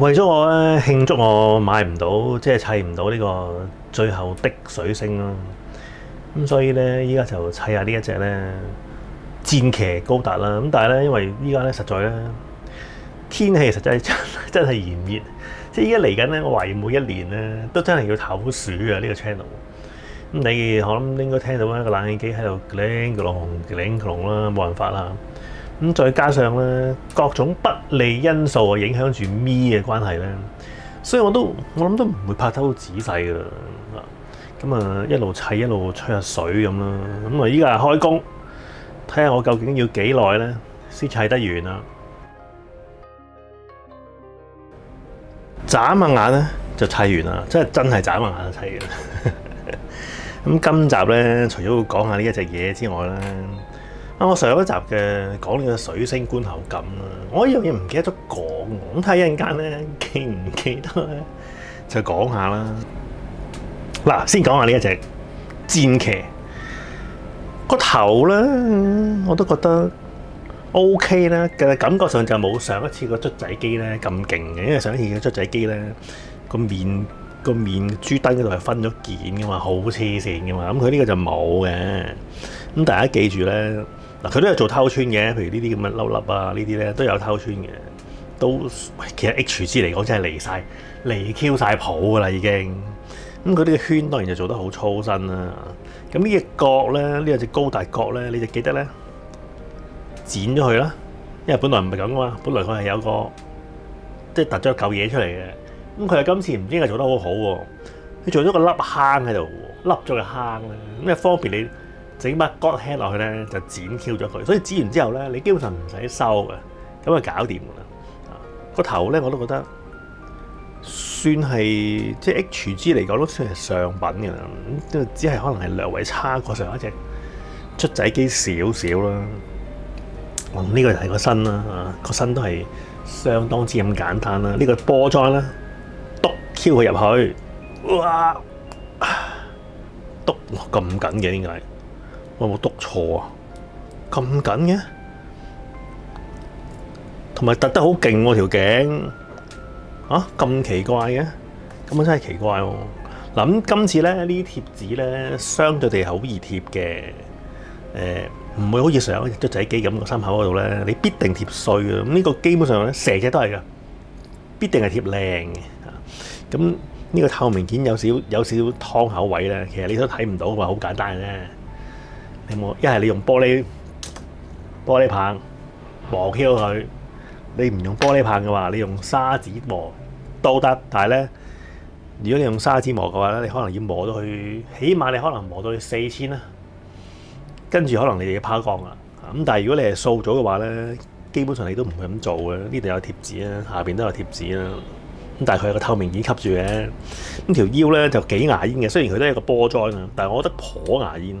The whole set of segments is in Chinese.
為咗我咧慶祝我買唔到，即係砌唔到呢個最後的水星啦。咁所以咧，依家就砌下呢一隻咧戰騎高達啦。咁但係咧，因為依家咧實在咧天氣實在真真係炎熱，即係依家嚟緊咧，我懷疑每一年咧都真係要唞暑啊！呢個 channel。咁你我諗應該聽到一個冷氣機喺度鈴隆鈴隆啦，冇辦法啦。咁再加上咧各種不利因素啊，影響住咪嘅關係咧，所以我都我諗都唔會拍得好仔細噶啦。咁啊一路砌一路吹下水咁啦。咁啊依家開工，睇下我究竟要幾耐咧先砌得完啊！眨下眼咧就砌完啦，真係真係眨下眼就砌完。咁今集咧，除咗講下呢一隻嘢之外咧，啊，我上一集嘅講呢個水星觀後感啦，我呢樣嘢唔記得咗講，咁睇一陣間咧記唔記得咧，就講下啦。嗱，先講下呢一隻戰騎個頭咧，我都覺得 O K 啦，嘅感覺上就冇上一次個卒仔機咧咁勁嘅，因為上一次嘅卒仔機咧個面。個面珠燈嗰度係分咗件噶嘛，好黐線噶嘛，咁佢呢個就冇嘅。咁大家記住咧，嗱佢都有做偷穿嘅，譬如呢啲咁嘅粒粒啊，呢啲咧都有偷穿嘅。都其實 H G 嚟講真係離晒離 Q 晒譜噶啦已經。咁佢呢個圈當然就做得好粗身啦。咁呢隻角咧，呢個隻高大角咧，你就記得咧剪咗佢啦，因為本來唔係咁噶嘛，本來佢係有個即係突咗嚿嘢出嚟嘅。咁佢係今次唔知點解做得好好喎，佢做咗個凹坑喺度，凹咗個坑咧，咁啊方便你整把割輕落去咧，就剪 Q 咗佢。所以剪完之後咧，你基本上唔使收嘅，咁就搞掂㗎啦。個頭咧我都覺得算係即係 HG 嚟講都算係上品嘅啦，咁只係可能係略為差過上一隻出仔機少少啦。咁、呢、這個就係個身啦，啊個身都係相當之咁簡單啦。呢、這個波裝啦。挑佢入去，哇！篤咁緊嘅點解？有冇篤錯啊？咁緊嘅，同埋突得好勁喎條頸，啊咁奇怪嘅，咁啊真係奇怪喎！嗱咁今次咧呢啲貼紙咧，相對地係好易貼嘅，誒唔會好似上一隻卒仔機咁個心口嗰度咧，你必定貼碎嘅。咁呢個基本上咧成隻都係㗎，必定係貼靚嘅。咁呢個透明件有少有少湯口位咧，其實你都睇唔到嘅嘛，好簡單嘅啫。你冇一係你用玻璃玻璃棒磨 Q 佢，你唔用玻璃棒嘅話，你用砂紙磨都得。但係咧，如果你用砂紙磨嘅話咧，你可能要磨到去，起碼你可能磨到去四千啦。跟住可能你哋要拋光啦。咁但係如果你係掃咗嘅話咧，基本上你都唔會咁做嘅。呢度有貼紙啊，下邊都有貼紙啦。咁但係佢有個透明件吸住嘅，咁條腰咧就幾牙煙嘅。雖然佢都係一個波裝啊，但係我覺得頗牙煙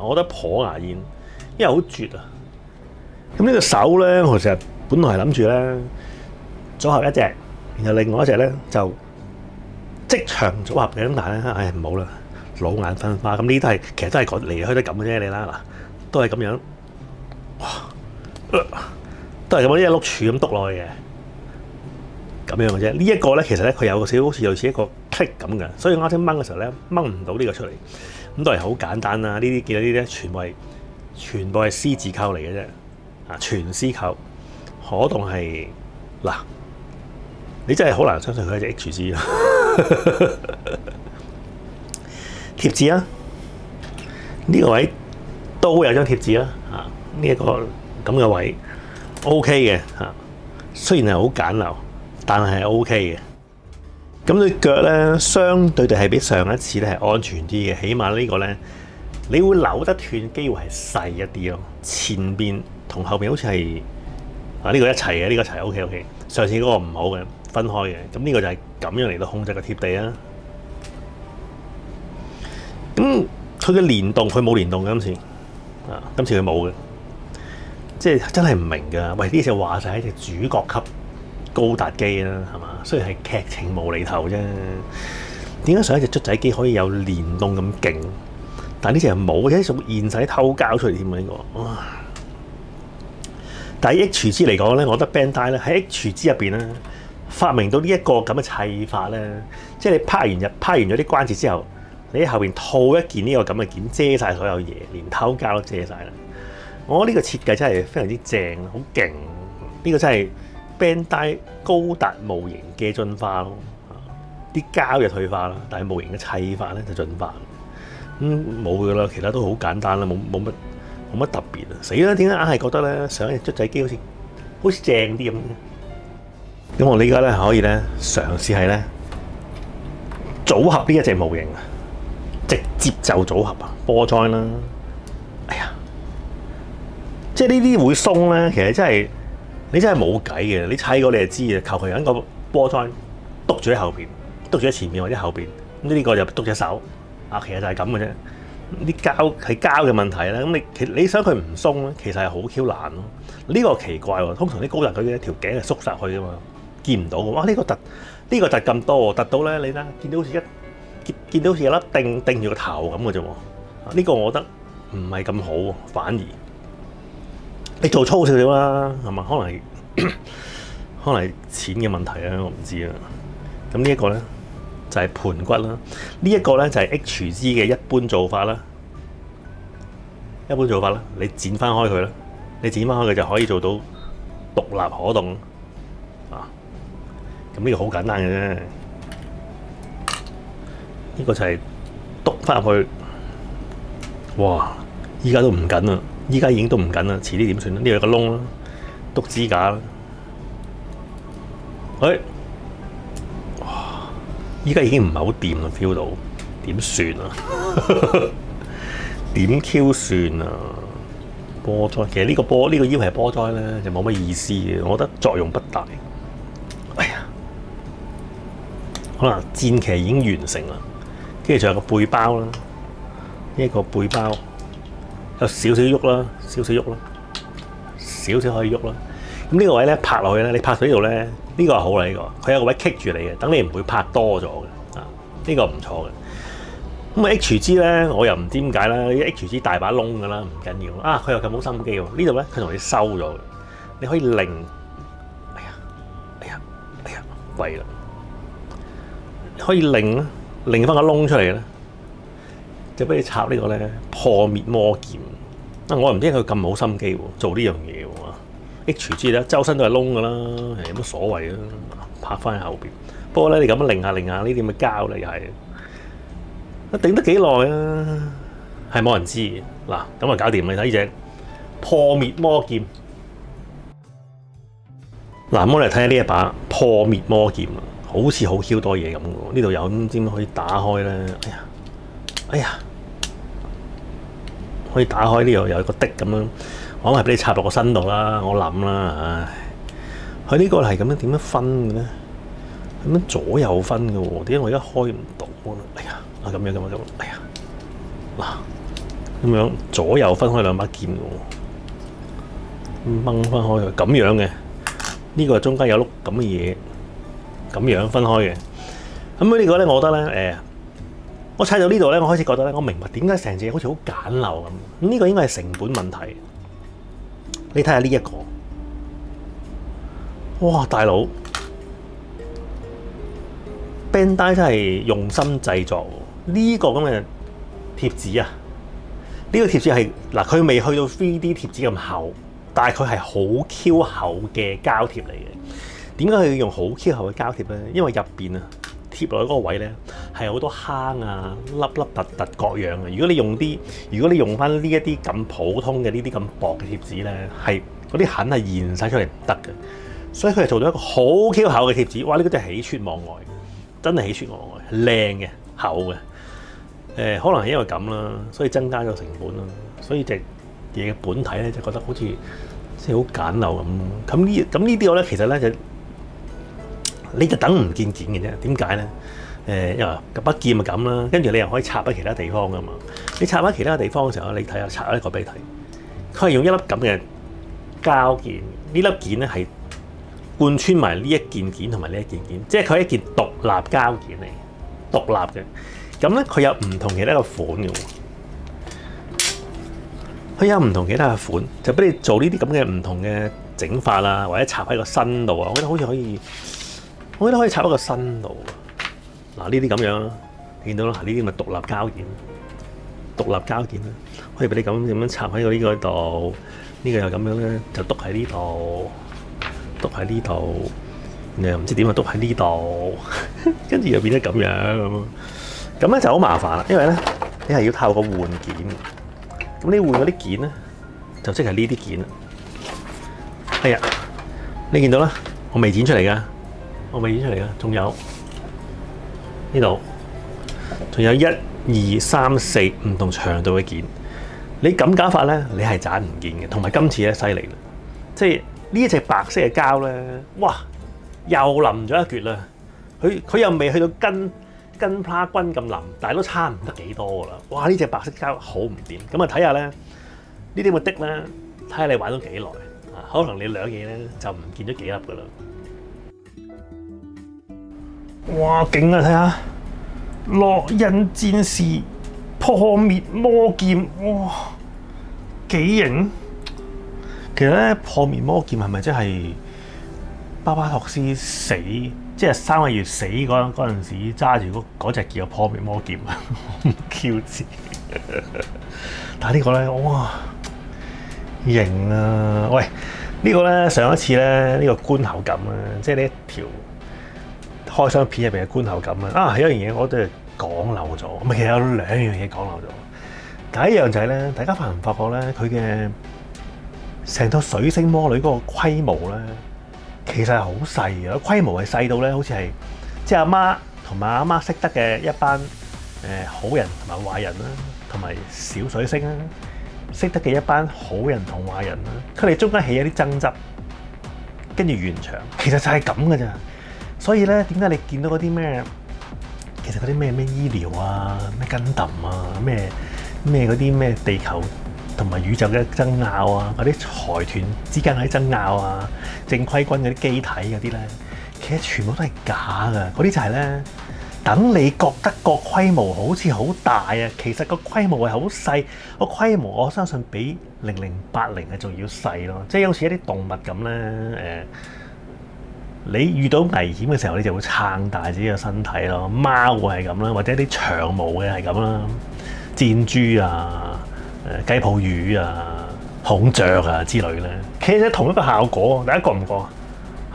我覺得頗牙煙，因為好絕啊。咁呢個手咧，我其實本來係諗住咧組合一隻，然後另外一隻咧就即場組合嘅。咁但係咧，唉唔好啦，老眼昏花。咁呢啲都係其實都係講嚟嚟去去都咁嘅啫，你啦嗱，都係咁樣，哇，都係咁樣一碌柱咁篤落去嘅。咁樣嘅啫，呢一個咧，其實咧佢有個少好似類似一個 click 咁嘅，所以啱先掹嘅時候咧掹唔到呢個出嚟，咁都係好簡單啦。呢啲見到呢啲咧，全部係全部係 C 字扣嚟嘅啫，啊全 C 扣，可當係嗱，你真係好難相信佢係隻 HG 啊！貼紙啊，呢個位都有張貼紙啦，啊呢一個咁嘅位 OK 嘅嚇，雖然係好簡陋。但係 O K 嘅，咁對腳咧，相對地係比上一次咧係安全啲嘅，起碼呢個咧，你會扭得斷機會係細一啲咯。前邊同後邊好似係啊呢個一齊嘅，呢個一齊 O K O K。上次嗰個唔好嘅，分開嘅，咁呢個就係咁樣嚟到控制個貼地啊。咁佢嘅連動，佢冇連動嘅今次啊，今次佢冇嘅，即係真係唔明㗎。喂，呢隻話就係一隻主角級。高達機啦，係嘛？雖然係劇情無厘頭啫，點解上一隻卒仔機可以有連動咁勁？但呢隻係冇，而且仲現實偷膠出嚟添啊！呢個哇！但係 HG 嚟講咧，我覺得 Bandai 咧喺 HG 入邊咧發明到呢一個咁嘅砌法咧，即係你拍完日拍完咗啲關節之後，你喺後邊套一件呢個咁嘅件遮晒所有嘢，連偷膠都遮晒啦。我覺得呢個設計真係非常之正，好勁。呢個真係 Bandai 高達模型嘅進化咯。啲膠就退化啦，但係模型嘅砌法咧就進化。咁冇噶啦，其他都好簡單啦，冇冇乜冇乜特別啊！死啦，點解硬係覺得咧上隻卒仔機好似好似正啲咁？咁我哋而家咧可以咧嘗試係咧組合呢一隻模型啊，直接就組合啊，波裝啦。哎呀，即係呢啲會鬆咧，其實真係你真係冇計嘅。你砌過你就知嘅，求其揾個波裝篤住喺後邊。篤住喺前面或者後邊，咁呢個就篤隻手，啊，其實就係咁嘅啫。啲膠係膠嘅問題咧，咁你其你想佢唔鬆咧，其實係好 Q 難咯。呢個奇怪喎，通常啲高達佢嘅條頸係縮實去噶嘛，見唔到嘅。哇！呢個突呢個突咁多，突到咧你睇，見到好似一見見到好似有粒定定住個頭咁嘅啫喎。呢個我覺得唔係咁好，反而你做粗少少啦，係嘛？可能係 可能係錢嘅問題啊，我唔知啊。咁呢一個咧。就係盤骨啦，呢、一個咧就係 HG 嘅一般做法啦，一般做法啦，你剪翻開佢啦，你剪翻開佢就可以做到獨立可動啊！咁呢個好簡單嘅啫，呢、這個就係篤翻入去，哇！依家都唔緊啦，依家已經都唔緊啦，遲啲點算咧？呢度有個窿啦，篤支架啦，誒、哇！依家已經唔係好掂啦，feel 到點算啊？點 Q 算啊？波災其實呢個波呢、個腰係波災咧，就冇乜意思嘅，我覺得作用不大。哎呀，好啦，戰旗已經完成啦，跟住仲有個背包啦，呢、一個背包有少少喐啦，少少喐啦，少少可以喐啦。咁呢個位咧拍落去咧，你拍到呢度咧。呢個係好啦，呢個佢有個位棘住你嘅，等你唔會拍多咗嘅啊。呢個唔錯嘅。咁啊 HG 咧，我又唔知點解啦。HG 大把窿㗎啦，唔緊要啊。佢又咁冇心機喎。呢度咧，佢同你收咗嘅，你可以擰。哎呀，哎呀，哎呀，貴啦！可以擰啦，擰翻個窿出嚟咧，就俾你插呢個咧破滅魔劍。啊，我唔知佢咁冇心機喎，做呢樣嘢喎。HG 咧，周身都係窿噶啦，有乜所謂啊？拍翻喺後邊。不過咧，你咁樣擰下擰下呢啲咁嘅膠咧，又係啊，頂得幾耐啊？係冇人知嗱，咁啊搞掂你睇呢隻破滅魔劍。嗱，咁我嚟睇下呢一把破滅魔劍啊，好似好 Q 多嘢咁喎。呢度有唔知點可以打開咧？哎呀，哎呀，可以打開呢度有個的咁樣。可能係俾你插落個身度啦，我諗啦，唉，佢呢個係咁樣點樣分嘅咧？咁樣左右分嘅喎，點解我而家開唔到啊？哎呀，啊咁樣咁樣咁，哎呀，嗱，咁樣左右分開兩把劍嘅喎，掹翻開佢咁樣嘅，呢個中間有碌咁嘅嘢，咁樣分開嘅。咁呢個咧，我覺得咧，誒，我砌到呢度咧，我開始覺得咧，我明白點解成隻嘢好似好簡陋咁。咁呢個應該係成本問題。你睇下呢一個，哇！大佬，Bandai 真係用心製作呢個咁嘅貼紙啊！呢個貼紙係嗱，佢未去到 3D 貼紙咁厚，但係佢係好 Q 厚嘅膠貼嚟嘅。點解佢要用好 Q 厚嘅膠貼咧？因為入邊啊〜貼落去嗰個位咧，係好多坑啊、凹凹凸凸各樣嘅。如果你用啲，如果你用翻呢一啲咁普通嘅呢啲咁薄嘅貼紙咧，係嗰啲痕係現晒出嚟唔得嘅。所以佢係做到一個好 Q 厚嘅貼紙。哇！呢個真係喜出望外，真係喜出望外，靚嘅厚嘅。誒、可能係因為咁啦，所以增加咗成本啦。所以隻嘢嘅本體咧，就覺得好似即係好簡陋咁。咁呢咁呢啲我咧，其實咧就〜你就等唔見件嘅啫，點解咧？誒，因為個把劍咪咁啦，跟住你又可以插喺其他地方噶嘛。你插喺其他地方嘅時候，你睇下插一個俾你睇。佢係用一粒咁嘅膠件，呢粒件咧係貫穿埋呢一件件同埋呢一件件，即係佢係一件獨立膠件嚟，獨立嘅。咁咧佢有唔同其他嘅款嘅喎，佢有唔同其他嘅款，就俾你做呢啲咁嘅唔同嘅整法啊，或者插喺個身度啊，我覺得好似可以。我覺得可以插一個新度。嗱，呢啲咁樣，你見到啦，呢啲咪獨立膠件，獨立膠件啦，可以俾你咁咁樣插喺個呢個度，呢個又咁樣咧，就篤喺呢度，篤喺呢度，你又唔知點啊，篤喺呢度，跟住又變得咁樣咁，咁咧就好麻煩啦，因為咧你係要透過換件，咁你換嗰啲件咧，就即係呢啲件啦。係啊，你見到啦，我未剪出嚟噶，我未剪出嚟噶，仲有呢度，仲有一二三四唔同長度嘅件。你咁搞法咧，你係斬唔見嘅。同埋今次咧犀利啦，即係呢一隻白色嘅膠咧，哇，又腍咗一橛啦。佢佢又未去到跟跟 Plus 君咁腍，但係都差唔得幾多噶啦。哇！呢隻白色膠好唔掂。咁啊睇下咧，呢啲咁嘅的咧，睇下你玩咗幾耐啊。可能你兩嘢咧就唔見咗幾粒噶啦！哇，勁啊！睇下《落印戰士破滅魔劍》，哇，幾型！其實咧，破滅魔劍係咪即係巴巴托斯死，即係三個月死嗰嗰陣時揸住嗰隻叫破滅魔劍啊？唔 Q 字，但係呢個咧，哇，型啊！喂！呢個咧上一次咧呢個觀後感啊，即係呢一條開箱片入邊嘅觀後感啊，啊有一樣嘢我都係講漏咗，唔係其實有兩樣嘢講漏咗。第一樣就係咧，大家發唔發覺咧，佢嘅成套水星魔女嗰個規模咧，其實係好細嘅，規模係細到咧，好似係即係阿媽同埋阿媽識得嘅一班誒好人同埋壞人啦，同埋小水星啦。識得嘅一班好人同壞人啦，佢哋中間起一啲爭執，跟住完場，其實就係咁嘅咋。所以咧，點解你見到嗰啲咩？其實嗰啲咩咩醫療啊，咩跟抌啊，咩咩嗰啲咩地球同埋宇宙嘅爭拗啊，嗰啲財團之間嗰啲爭拗啊，正規軍嗰啲機體嗰啲咧，其實全部都係假㗎。嗰啲就係咧。等你覺得個規模好似好大啊，其實個規模係好細。個規模我相信比零零八零係仲要細咯，即係好似一啲動物咁咧。誒，你遇到危險嘅時候，你就會撐大自己嘅身體咯。貓會係咁啦，或者啲長毛嘅係咁啦，箭豬啊、誒雞泡魚啊、孔雀啊之類咧，其實同一個效果，大家覺唔覺啊？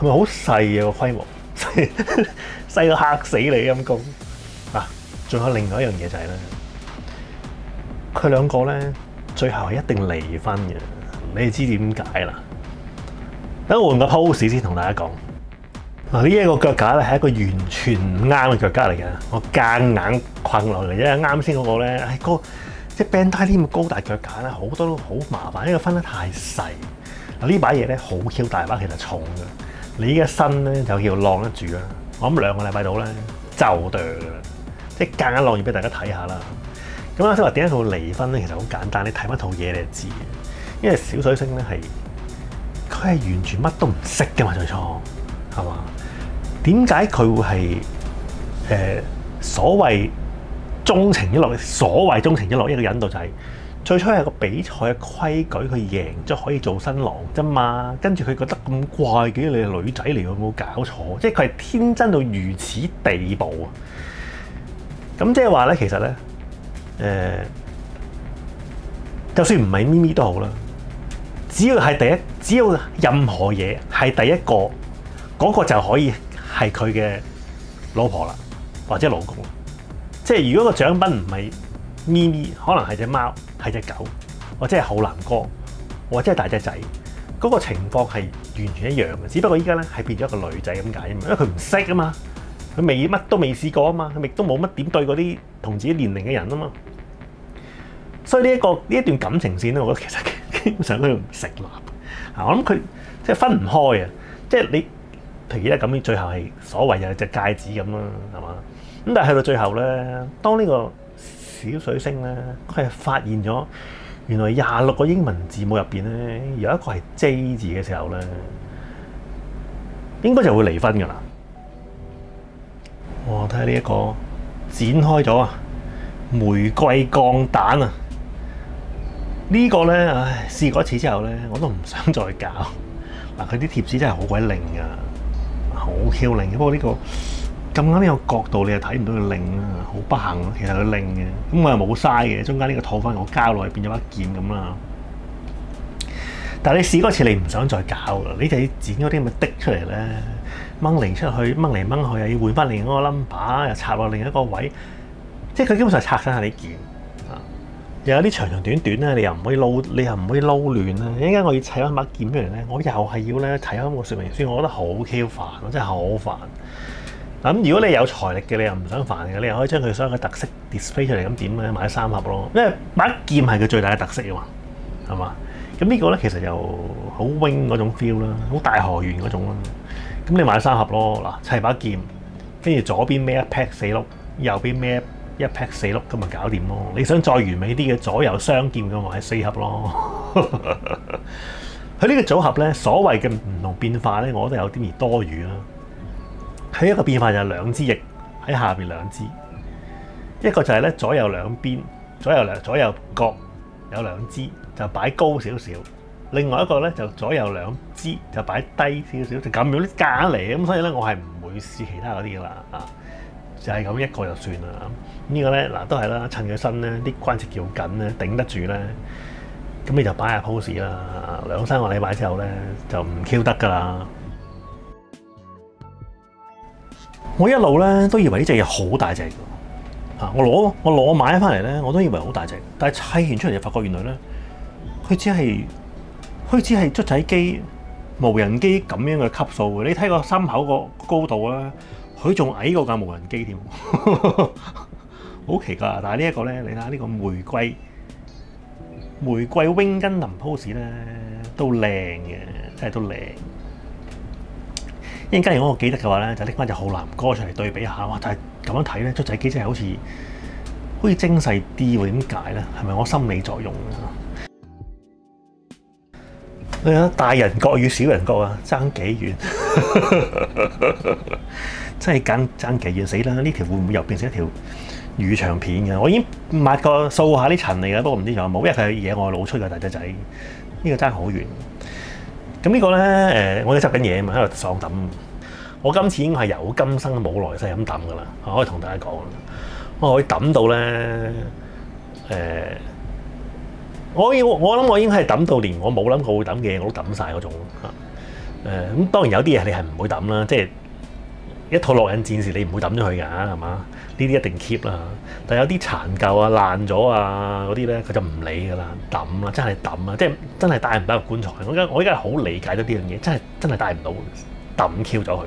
係咪好細啊個規模？細到嚇死你陰公啊！仲有另外一樣嘢就係咧，佢兩個咧最後係一定離婚嘅。你哋知點解啦？等我換個 pose 先同大家講。嗱，呢一個腳架咧係一個完全唔啱嘅腳架嚟嘅。我夾硬困落嚟啫。啱先嗰個咧，唉，個即係 Bandai 咁高大腳架咧，好多都好麻煩，因為分得太細。嗱，呢把嘢咧好 Q 大把，其實重嘅。你嘅身咧就叫晾得住啦。我諗兩個禮拜到咧就掉噶啦，即係夾硬晾完俾大家睇下啦。咁啱先話點解佢離婚咧？其實好簡單，你睇翻套嘢你就知。因為小水星咧係佢係完全乜都唔識嘅嘛，最初係嘛？點解佢會係誒、所謂鍾情一落？所謂鍾情一落一個引導就係、最初係個比賽嘅規矩，佢贏咗可以做新郎啫嘛。跟住佢覺得咁怪嘅，你係女仔嚟，有冇搞錯？即係佢係天真到如此地步啊！咁即係話咧，其實咧，誒、就算唔係咪咪都好啦，只要係第一，只要任何嘢係第一個，嗰、個就可以係佢嘅老婆啦，或者老公。即係如果個獎品唔係咪咪，可能係隻貓。係隻狗，或者係好男哥，或者係大隻仔，嗰個情況係完全一樣嘅。只不過依家咧係變咗一個女仔咁解啊嘛，因為佢唔識啊嘛，佢未乜都未試過啊嘛，佢亦都冇乜點對嗰啲同自己年齡嘅人啊嘛。所以呢一個呢一段感情線咧，我覺得其實基本上都唔成立。啊，我諗佢即係分唔開啊，即係你譬如而家咁，最後係所謂有隻戒指咁啦，係嘛？咁但係去到最後咧，當呢個小水星咧，佢係發現咗原來廿六個英文字母入邊咧，有一個係 J 字嘅時候咧，應該就會離婚噶啦。我睇下呢一個展開咗啊，玫瑰鋼蛋啊！這個、呢個咧，唉，試過一次之後咧，我都唔想再搞。嗱，佢啲貼紙真係好鬼靈噶，好好 Q 靈嘅。不過呢、個咁啱呢個角度你又睇唔到佢靈啊，好不幸啊。其實佢靈嘅，咁我又冇嘥嘅，中間呢個套翻我膠落去變咗把劍咁啦。但係你試嗰次你唔想再搞啦，你就要剪嗰啲咁嘅滴出嚟咧，掹嚟出去，掹嚟掹去，又要換翻另一個 number，又插落另一個位，即係佢基本上拆晒你件啊！有啲長長短短咧，你又唔可以撈，你又唔可以撈亂啦。一陣間我要砌翻把劍出嚟咧，我又係要咧睇翻個說明書，我覺得好 Q 煩，我真係好煩。咁如果你有財力嘅，你又唔想煩嘅，你又可以將佢所有嘅特色 display 出嚟，咁點咧買三盒咯，因為把劍係佢最大嘅特色啊嘛，係嘛？咁呢個咧其實又好 wing 嗰種 feel 啦，好大河源嗰種啦。咁你買三盒咯，嗱砌把劍，跟住左邊孭一 pack 四碌，右邊孭一一劈四碌，咁咪搞掂咯。你想再完美啲嘅左右雙劍嘅買四盒咯。佢呢個組合咧，所謂嘅唔同變化咧，我覺得有啲而多餘啦。佢一個變化就係兩支翼喺下邊兩支，一個就係咧左右兩邊，左右兩左右角有兩支就擺高少少，另外一個咧就左右兩支就擺低少少，就咁樣啲架嚟咁，所以咧我係唔會試其他嗰啲噶啦啊，就係、咁一個就算啦。這個、呢個咧嗱都係啦，趁佢身咧啲關節叫緊咧頂得住咧，咁你就擺下 pose 啦。兩三個禮拜之後咧就唔 Q 得噶啦。我一路咧都以為呢隻嘢好大隻㗎，啊！我攞我攞買翻嚟咧，我都以為好大隻，但係砌完出嚟就發覺原來咧，佢只係佢只係卒仔機、無人機咁樣嘅級數。你睇個心口個高度啦，佢仲矮過架無人機添，好奇怪。但係呢一個咧，你睇下呢個玫瑰玫瑰 Wing Gundam pose 咧都靚嘅，真係都靚。一陣間如果我記得嘅話咧，就拎翻隻浩南哥出嚟對比下，哇！但係咁樣睇咧，出仔機真係好似好似精細啲喎，點解咧？係咪我心理作用啊？你睇大人國與小人國啊，爭幾遠？真係爭爭幾遠死啦！呢條會唔會又變成一條魚腸片嘅？我已經抹過掃下啲塵嚟嘅，不過唔知仲有冇，因為佢係野外露出嘅大仔仔，呢、這個爭好遠。咁呢個咧，誒，我哋執緊嘢啊嘛，喺度喪抌。我今次已經係有今生冇來世咁抌噶啦，我可以同大家講，我可以抌到咧，誒、我要我諗我已經係抌到連我冇諗過會抌嘅嘢我都抌晒嗰種嚇。誒、咁當然有啲嘢你係唔會抌啦，即係一套烙印戰士你唔會抌咗佢㗎，係嘛？呢啲一定 keep 啦。但係有啲殘舊啊、爛咗啊嗰啲咧，佢就唔理㗎啦，抌啦，真係抌啊！即係真係帶唔帶入棺材。我而家我而家好理解到呢樣嘢，真係真係帶唔到，抌 Q 咗佢。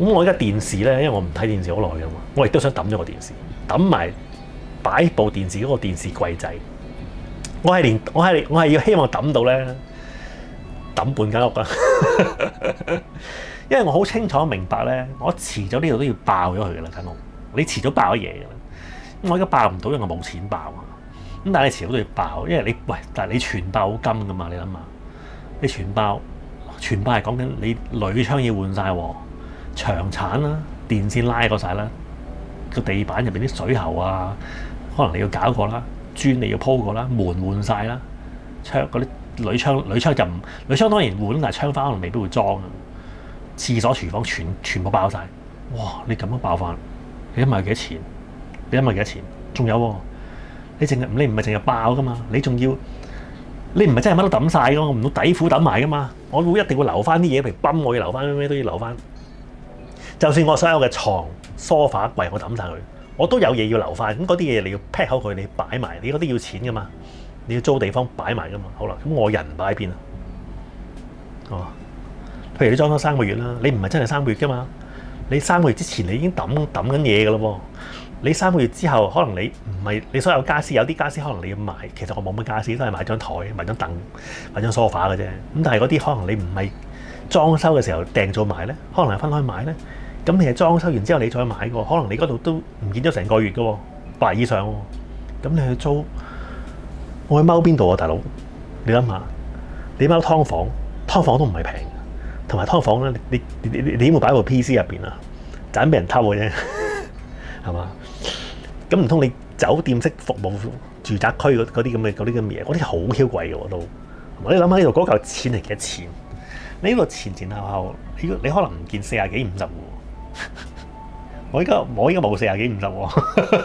咁我而家電視咧，因為我唔睇電視好耐㗎嘛，我亦都想抌咗個電視，抌埋擺部電視嗰個電視櫃仔。我係連我係我係要希望抌到咧，抌半間屋啊！因為我好清楚明白咧，我遲咗呢度都要爆咗佢噶啦，間屋。你遲早爆咗嘢噶啦，我而家爆唔到，因為我冇錢爆啊。咁但係你遲早都要爆，因為你喂，但係你全爆金㗎嘛？你諗下，你全爆，全爆係講緊你鋁窗要換晒喎，牆鏟啦，電線拉過晒啦，個地板入邊啲水喉啊，可能你要搞過啦，磚你要鋪過啦，門換晒啦，窗嗰啲鋁窗鋁窗就唔鋁窗當然換，但係窗花可能未必會裝啊。廁所廚房全全部爆晒，哇！你咁樣爆翻〜你一萬幾多錢？你一萬幾多錢？仲有喎，你淨係你唔係淨係爆噶嘛？你仲要你唔係真係乜都抌晒噶？我唔到底褲抌埋噶嘛？我會一定會留翻啲嘢，譬如泵我要留翻咩咩都要留翻。就算我所有嘅床、梳化櫃我抌晒佢，我都有嘢要留翻。咁嗰啲嘢你要 pack 好佢，你擺埋，你嗰啲要錢噶嘛？你要租地方擺埋噶嘛？好啦，咁我人擺邊啊？哦，譬如你裝咗三個月啦，你唔係真係三個月噶嘛？你三個月之前你已經抌抌緊嘢㗎咯喎，你三個月之後可能你唔係你所有家私，有啲家私可能你要買，其實我冇乜家私，都係買張台、買張凳、買張梳化嘅啫。咁但係嗰啲可能你唔係裝修嘅時候訂做買咧，可能係分開買咧。咁你係裝修完之後你再買個，可能你嗰度都唔見咗成個月嘅喎，百以上喎。咁你去租，我去踎邊度啊，大佬？你諗下，你踎劏房，劏房都唔係平。同埋劏房咧，你你你你點會擺部 PC 入邊啊？就咁俾人偷嘅啫，係嘛？咁唔通你酒店式服務住宅區嗰啲咁嘅嗰啲咁嘅嘢，嗰啲好 Q 貴嘅喎都。你諗下呢度嗰嚿錢係幾多錢？你呢度前前後後，你你可能唔見四廿幾五十喎。我依家我依家冇四廿幾五十喎。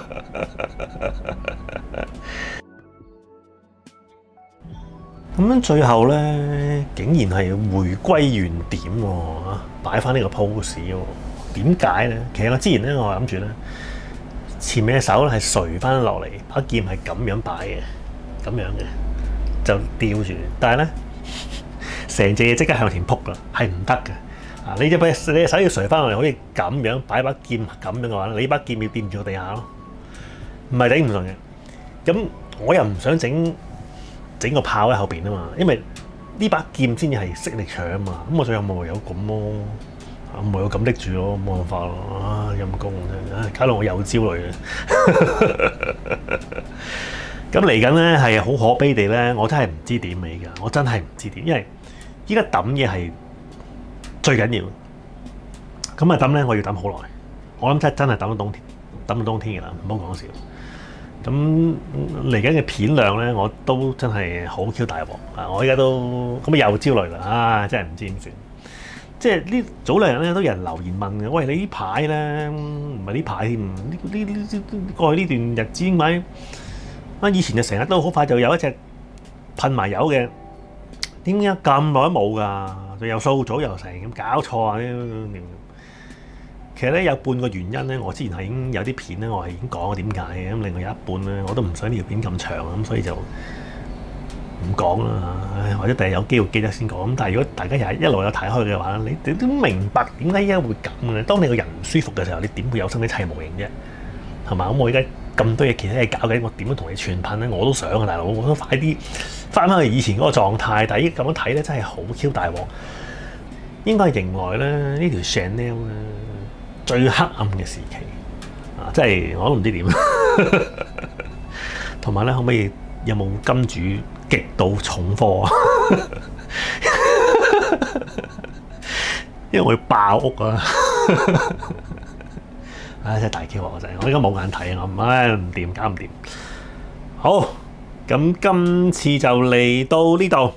咁樣最後咧，竟然係回歸原點喎，擺翻呢個 pose 喎。點解咧？其實我之前咧，我諗住咧，前面嘅手咧係垂翻落嚟，把劍係咁樣擺嘅，咁樣嘅就吊住。但係咧，成隻嘢即刻向前撲啦，係唔得嘅。啊，你隻把你隻手要垂翻落嚟，好似咁樣擺把劍咁樣嘅話咧，你把劍要掂住個地下咯，唔係頂唔順嘅。咁我又唔想整。整個炮喺後邊啊嘛，因為呢把劍先至係識力搶啊嘛，咁我最後咪唯有咁咯，啊唯有咁拎住咯，冇辦法咯，啊陰公真係，搞到我有焦慮嘅。咁嚟緊咧係好可悲地咧，我真係唔知點嚟㗎，我真係唔知點，因為依家揼嘢係最緊要。咁啊揼咧，我要揼好耐，我諗真真係揼到冬天，揼到冬天㗎啦，唔好講笑。咁嚟緊嘅片量咧，我都真係好 Q 大鑊啊！我而家都咁啊又焦慮啦啊！真係唔知點算。即係呢早兩日咧都有人留言問嘅，喂，你呢排咧唔係呢排添？呢呢呢過去呢段日子點解啊？以前就成日都好快就有一隻噴埋油嘅，點解咁耐都冇㗎？又掃咗又成咁搞錯啊！其實咧有半個原因咧，我之前係已經有啲片咧，我係已經講咗點解嘅。咁另外有一半咧，我都唔想呢條片咁長咁，所以就唔講啦。或者第日有機會記得先講。咁但係如果大家又係一路有睇開嘅話，你都明白點解依家會咁嘅。當你個人唔舒服嘅時候，你點會有心機砌模型啫？係嘛？咁我而家咁多嘢其他嘢搞緊，我點樣同你串噴咧？我都想啊，大佬，我都快啲翻返去以前嗰個狀態。但係依咁樣睇咧，真係好 Q 大鑊。應該係迎來咧呢條 Chanel 咧。最黑暗嘅時期啊，即係我都唔知點。同埋咧，可唔可以有冇金主極度重貨啊？因為我要爆屋啊！唉，真係大 Q 啊！我真係，我而家冇眼睇啊！我唔唉唔掂，搞唔掂。好，咁今次就嚟到呢度。